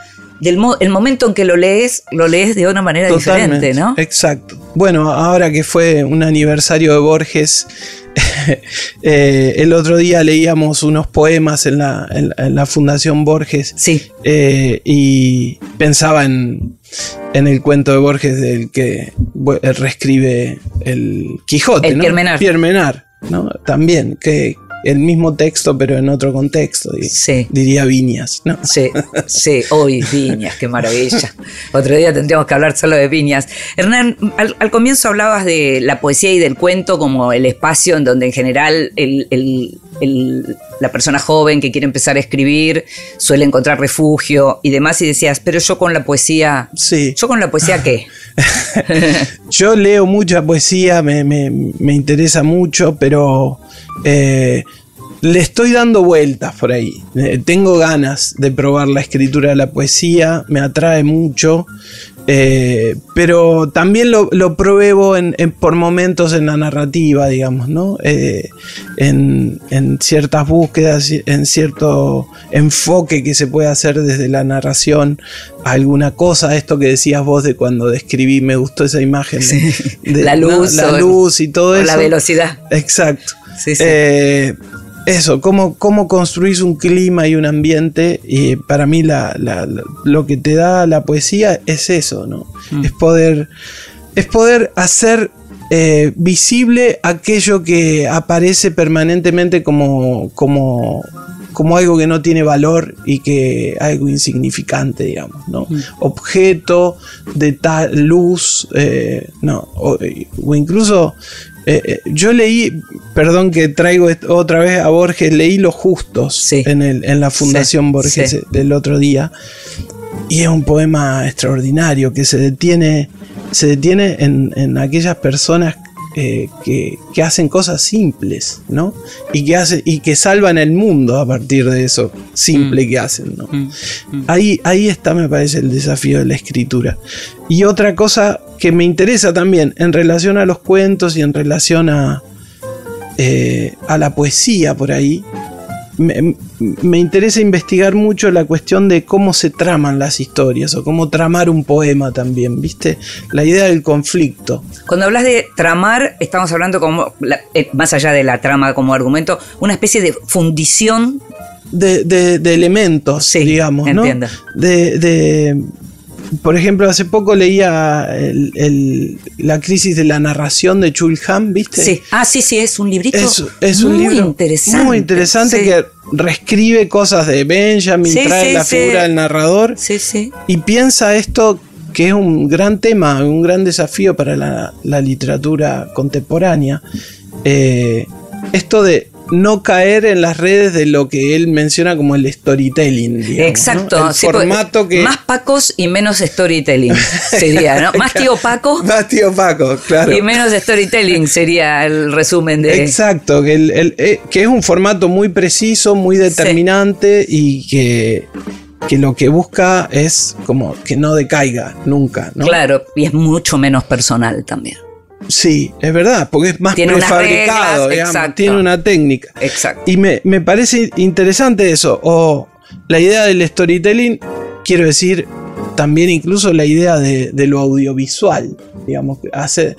del el momento en que lo lees, lo lees de una manera diferente, ¿no? Exacto. Bueno, ahora que fue un aniversario de Borges, [laughs] eh, el otro día leíamos unos poemas en la, en, la Fundación Borges. Sí. Eh, y pensaba en, en el cuento de Borges del que reescribe el Quijote, el ¿no? Pierre Menard. ¿no? También, que, el mismo texto, pero en otro contexto. Diría Viñas, ¿no? Sí, sí, hoy Viñas, qué maravilla. Otro día tendríamos que hablar solo de Viñas. Hernán, al, comienzo hablabas de la poesía y del cuento como el espacio en donde en general la persona joven que quiere empezar a escribir suele encontrar refugio y demás, y decías, pero yo con la poesía. Sí. ¿Yo con la poesía qué? [laughs] yo leo mucha poesía, me, me interesa mucho, pero eh, le estoy dando vueltas por ahí. Eh, tengo ganas de probar la escritura de la poesía, me atrae mucho, eh, pero también lo, pruebo en, por momentos en la narrativa, digamos, ¿no? en, ciertas búsquedas, en cierto enfoque que se puede hacer desde la narración a alguna cosa, esto que decías vos de cuando describí, me gustó esa imagen. De, la luz. La luz y todo eso. La velocidad. Exacto. Eh, eso, cómo, cómo construís un clima y un ambiente. Y para mí lo que te da la poesía es eso, ¿no? Mm. Es poder. Es poder hacer eh, visible aquello que aparece permanentemente como, como, como algo que no tiene valor y que algo insignificante, digamos, ¿no? Mm. Objeto de tal luz, eh, no, o, incluso eh, eh, yo leí, perdón que traigo otra vez a Borges, leí Los Justos en, el, en, la Fundación Borges del otro día. Y es un poema extraordinario que se detiene, se detiene en, en aquellas personas eh, que, hacen cosas simples, ¿no? Y que, hace, y que salvan el mundo a partir de eso simple mm. que hacen, ¿no? Mm. Mm. Ahí, ahí está, me parece, el desafío de la escritura. Y otra cosa que me interesa también en relación a los cuentos y en relación a, eh, a la poesía por ahí, me, interesa investigar mucho la cuestión de cómo se traman las historias o cómo tramar un poema también, ¿viste? La idea del conflicto. Cuando hablas de tramar, estamos hablando como, eh, más allá de la trama como argumento, una especie de fundición. De, elementos, digamos, ¿no? de, por ejemplo, hace poco leía La crisis de la narración de Chulhan, ¿viste? Sí, ah, sí, sí, es un librito es, un muy interesante. Muy interesante que reescribe cosas de Benjamin, trae la figura del narrador sí, sí. y piensa esto que es un gran tema, un gran desafío para la, literatura contemporánea. Eh, esto de no caer en las redes de lo que él menciona como el storytelling. Exacto. El formato que... Más pacos y menos storytelling [laughs] sería, ¿no? Más tío Paco. más tío Paco, claro. Y menos storytelling sería el resumen de... Exacto, que, el, eh, que es un formato muy preciso, muy determinante y que que lo que busca es como que no decaiga nunca. ¿no? Claro, y es mucho menos personal también. Sí, es verdad, porque es más prefabricado, tiene una técnica. Exacto. Y me, parece interesante eso, o la idea del storytelling, quiero decir, también incluso la idea de, lo audiovisual, digamos, hace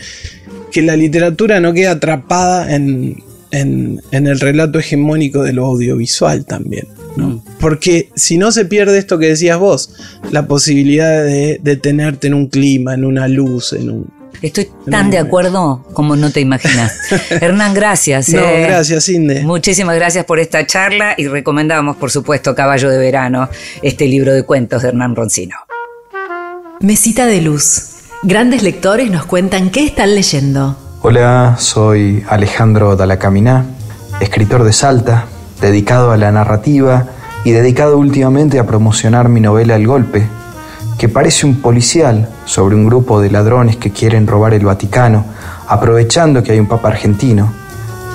que la literatura no quede atrapada en, el relato hegemónico de lo audiovisual también. Mm. Porque si no se pierde esto que decías vos, la posibilidad de, de tenerte en un clima, en una luz, en un, Estoy tan de acuerdo como no te imaginas. [laughs] Hernán, gracias. No, eh. gracias, Inde. Muchísimas gracias por esta charla y recomendamos, por supuesto, Caballo de Verano, este libro de cuentos de Hernán Roncino. Mesita de Luz. Grandes lectores nos cuentan qué están leyendo. Hola, soy Alejandro Dalacaminá, escritor de Salta, dedicado a la narrativa y dedicado últimamente a promocionar mi novela El Golpe, que parece un policial sobre un grupo de ladrones que quieren robar el Vaticano, aprovechando que hay un papa argentino.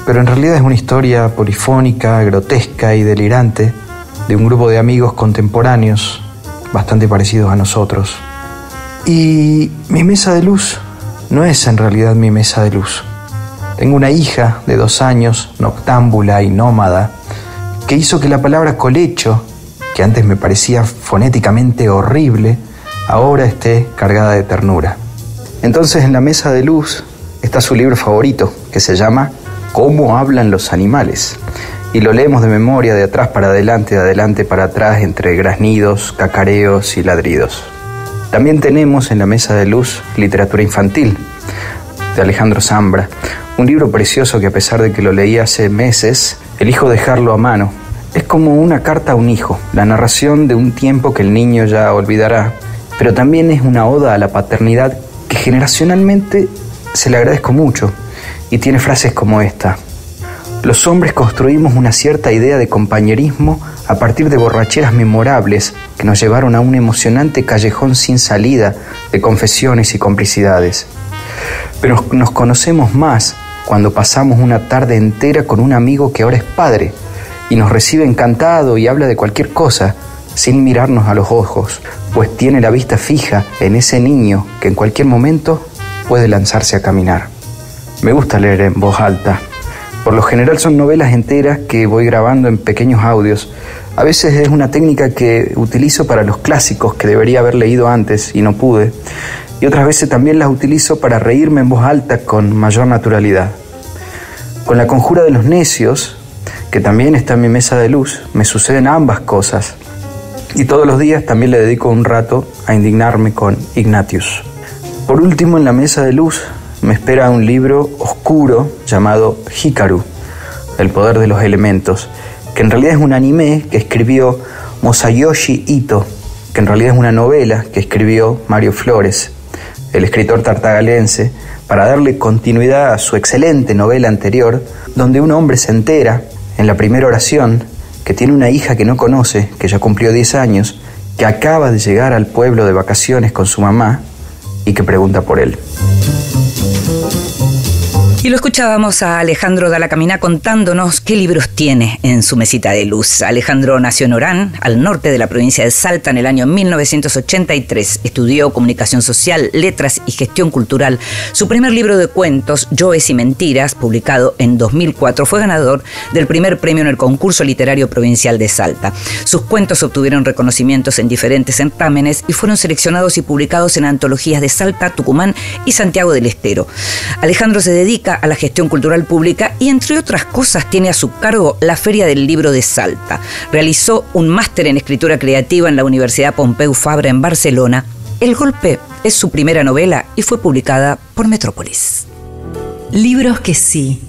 pero en realidad es una historia polifónica, grotesca y delirante de un grupo de amigos contemporáneos bastante parecidos a nosotros. Y mi mesa de luz no es en realidad mi mesa de luz. Tengo una hija de dos años, noctámbula y nómada, que hizo que la palabra colecho, que antes me parecía fonéticamente horrible, ahora esté cargada de ternura. Entonces en la mesa de luz está su libro favorito, que se llama Cómo hablan los animales. Y lo leemos de memoria, de atrás para adelante, de adelante para atrás, entre graznidos, cacareos y ladridos. También tenemos en la mesa de luz literatura infantil, de Alejandro Zambra, un libro precioso que a pesar de que lo leí hace meses, elijo dejarlo a mano. Es como una carta a un hijo, la narración de un tiempo que el niño ya olvidará, pero también es una oda a la paternidad que generacionalmente se le agradezco mucho y tiene frases como esta. Los hombres construimos una cierta idea de compañerismo a partir de borracheras memorables que nos llevaron a un emocionante callejón sin salida de confesiones y complicidades. Pero nos conocemos más cuando pasamos una tarde entera con un amigo que ahora es padre y nos recibe encantado y habla de cualquier cosa sin mirarnos a los ojos, pues tiene la vista fija en ese niño que en cualquier momento puede lanzarse a caminar. Me gusta leer en voz alta. Por lo general son novelas enteras que voy grabando en pequeños audios. A veces es una técnica que utilizo para los clásicos que debería haber leído antes y no pude. Y otras veces también las utilizo para reírme en voz alta con mayor naturalidad. Con la conjura de los necios, que también está en mi mesa de luz, me suceden ambas cosas. Y todos los días también le dedico un rato a indignarme con Ignatius. Por último, en la mesa de luz me espera un libro oscuro llamado Hikaru, El poder de los elementos, que en realidad es un anime que escribió Mosayoshi Ito, que en realidad es una novela que escribió Mario Flores, el escritor tartagalense, para darle continuidad a su excelente novela anterior, donde un hombre se entera, en la primera oración, que tiene una hija que no conoce, que ya cumplió 10 años, que acaba de llegar al pueblo de vacaciones con su mamá y que pregunta por él. Y lo escuchábamos a Alejandro Dalacamina contándonos qué libros tiene en su mesita de luz. Alejandro nació en Orán, al norte de la provincia de Salta, en el año 1983. Estudió comunicación social, letras y gestión cultural. Su primer libro de cuentos, Yoes y Mentiras, publicado en 2004, fue ganador del primer premio en el concurso literario provincial de Salta. Sus cuentos obtuvieron reconocimientos en diferentes certámenes y fueron seleccionados y publicados en antologías de Salta, Tucumán y Santiago del Estero. Alejandro se dedica a la gestión cultural pública y entre otras cosas tiene a su cargo la Feria del Libro de Salta. Realizó un máster en escritura creativa en la Universidad Pompeu Fabra en Barcelona. El golpe es su primera novela y fue publicada por Metrópolis. Libros que sí.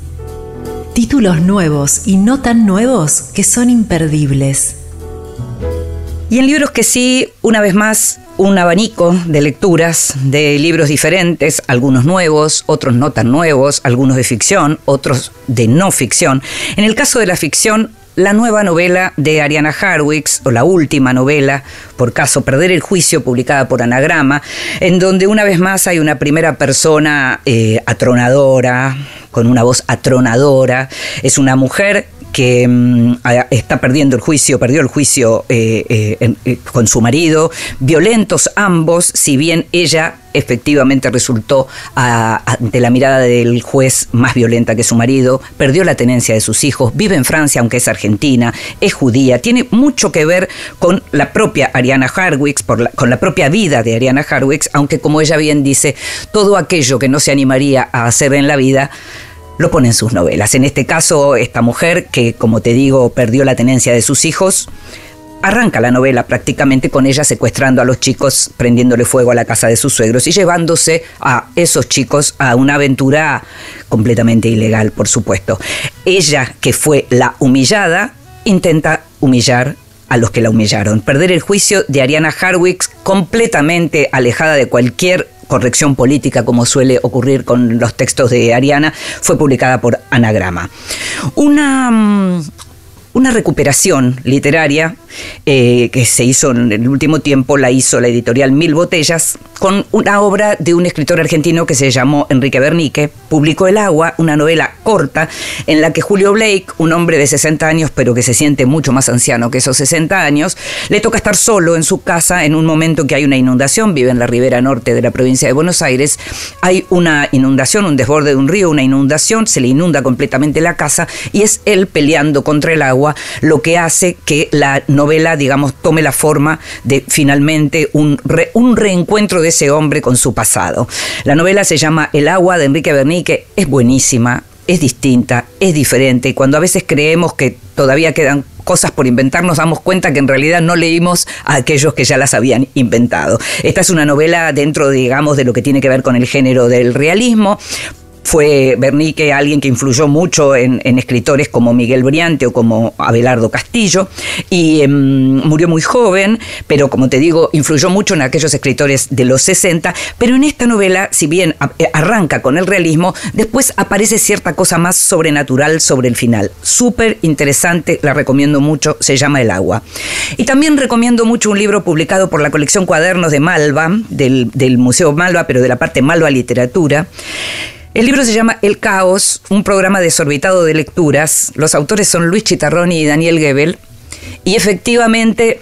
Títulos nuevos y no tan nuevos que son imperdibles. Y en libros que sí, una vez más, un abanico de lecturas de libros diferentes, algunos nuevos, otros no tan nuevos, algunos de ficción, otros de no ficción. En el caso de la ficción, la nueva novela de Ariana Harwicks, o la última novela, por caso Perder el Juicio, publicada por Anagrama, en donde una vez más hay una primera persona eh, atronadora, con una voz atronadora. Es una mujer que mm, está perdiendo el juicio, perdió el juicio eh, eh, eh, con su marido, violentos ambos, si bien ella efectivamente resultó ante la mirada del juez más violenta que su marido, perdió la tenencia de sus hijos, vive en Francia aunque es argentina, es judía, tiene mucho que ver con la propia Ariana Harwicks, con la propia vida de Ariana Harwicks, aunque como ella bien dice, todo aquello que no se animaría a hacer en la vida, lo pone en sus novelas. En este caso, esta mujer, que como te digo, perdió la tenencia de sus hijos, arranca la novela prácticamente con ella secuestrando a los chicos, prendiéndole fuego a la casa de sus suegros y llevándose a esos chicos a una aventura completamente ilegal, por supuesto. Ella, que fue la humillada, intenta humillar a los que la humillaron. Perder el juicio de Ariana Harwicks completamente alejada de cualquier corrección política, como suele ocurrir con los textos de Ariana, fue publicada por Anagrama. Una, mm, una recuperación literaria eh, que se hizo en el último tiempo, la hizo la editorial Mil Botellas, con una obra de un escritor argentino que se llamó Enrique Bernique. Publicó El Agua, una novela corta, en la que Julio Blake, un hombre de 60 años, pero que se siente mucho más anciano que esos 60 años, le toca estar solo en su casa en un momento que hay una inundación, vive en la ribera norte de la provincia de Buenos Aires, hay una inundación, un desborde de un río, una inundación, se le inunda completamente la casa y es él peleando contra el agua lo que hace que la novela, digamos, tome la forma de finalmente un, un reencuentro de ese hombre con su pasado. La novela se llama El agua de Enrique Bernique, es buenísima, es distinta, es diferente cuando a veces creemos que todavía quedan cosas por inventar, nos damos cuenta que en realidad no leímos a aquellos que ya las habían inventado. Esta es una novela dentro, digamos, de lo que tiene que ver con el género del realismo, fue Bernique alguien que influyó mucho en, escritores como Miguel Briante o como Abelardo Castillo y em, murió muy joven, pero como te digo, influyó mucho en aquellos escritores de los 60, pero en esta novela, si bien eh, arranca con el realismo, después aparece cierta cosa más sobrenatural sobre el final. Súper interesante, la recomiendo mucho, se llama El agua. Y también recomiendo mucho un libro publicado por la colección Cuadernos de Malva, del, del Museo Malva, pero de la parte Malva Literatura el libro se llama El Caos, un programa desorbitado de lecturas. Los autores son Luis Chitarroni y Daniel Gebel. Y efectivamente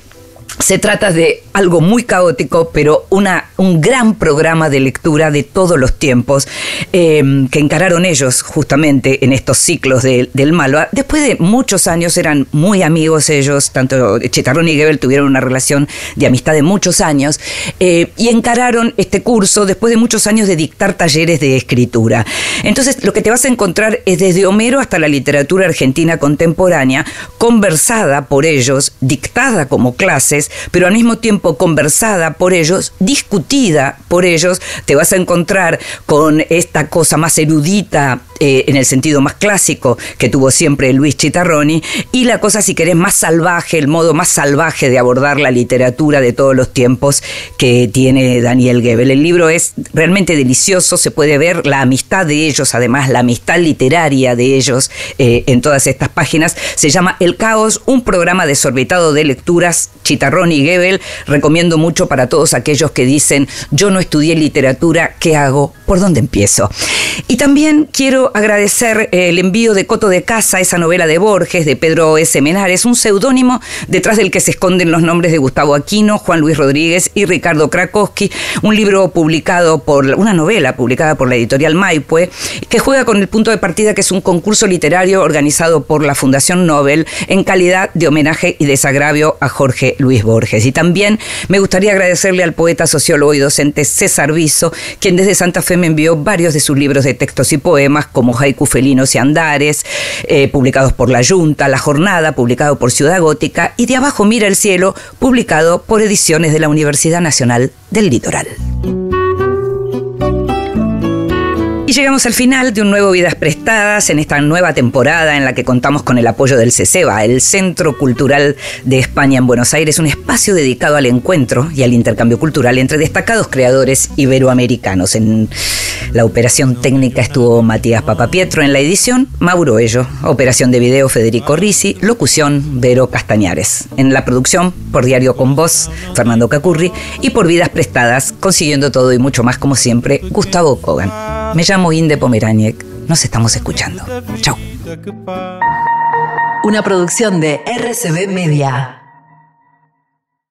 se trata de algo muy caótico, pero una, un gran programa de lectura de todos los tiempos em, que encararon ellos justamente en estos ciclos del Malva. Después de muchos años eran muy amigos ellos, tanto Chetarrón y Gebel tuvieron una relación de amistad de muchos años eh, y encararon este curso después de muchos años de dictar talleres de escritura. Entonces lo que te vas a encontrar es desde Homero hasta la literatura argentina contemporánea, conversada por ellos, dictada como clases, pero al mismo tiempo conversada por ellos, discutida por ellos, te vas a encontrar con esta cosa más erudita eh, en el sentido más clásico que tuvo siempre Luis Chitarroni, y la cosa, si querés, más salvaje, el modo más salvaje de abordar la literatura de todos los tiempos que tiene Daniel Gebel. El libro es realmente delicioso, se puede ver la amistad de ellos, además la amistad literaria de ellos eh, en todas estas páginas. Se llama El Caos, un programa desorbitado de lecturas Chitarroni y Gebel. Recomiendo mucho para todos aquellos que dicen, yo no estudié literatura, ¿qué hago? ¿Por dónde empiezo? Y también quiero agradecer eh, el envío de Coto de Casa, esa novela de Borges, de Pedro S. Menares, un seudónimo detrás del que se esconden los nombres de Gustavo Aquino, Juan Luis Rodríguez y Ricardo Krakowski, un libro publicado por, una novela publicada por la editorial Maipue, que juega con el punto de partida que es un concurso literario organizado por la Fundación Nobel en calidad de homenaje y desagravio a Jorge Luis Borges. Y también me gustaría agradecerle al poeta, sociólogo y docente César Viso, quien desde Santa Fe me envió varios de sus libros de textos y poemas como Haiku Felinos y Andares, eh, publicados por La Junta, La Jornada, publicado por Ciudad Gótica, y De Abajo Mira el Cielo, publicado por Ediciones de la Universidad Nacional del Litoral. Y llegamos al final de un nuevo Vidas Prestadas en esta nueva temporada en la que contamos con el apoyo del CESEBA, el Centro Cultural de España en Buenos Aires, un espacio dedicado al encuentro y al intercambio cultural entre destacados creadores iberoamericanos. En la operación técnica estuvo Matías Papapietro, en la edición Mauro Ello, operación de video Federico Risi, locución Vero Castañares. En la producción, por Diario con Voz, Fernando Cacurri, y por Vidas Prestadas, consiguiendo todo y mucho más como siempre, Gustavo Kogan. Me llamo Inde Pomeraniec. Nos estamos escuchando. Chao. Una producción de RCB Media.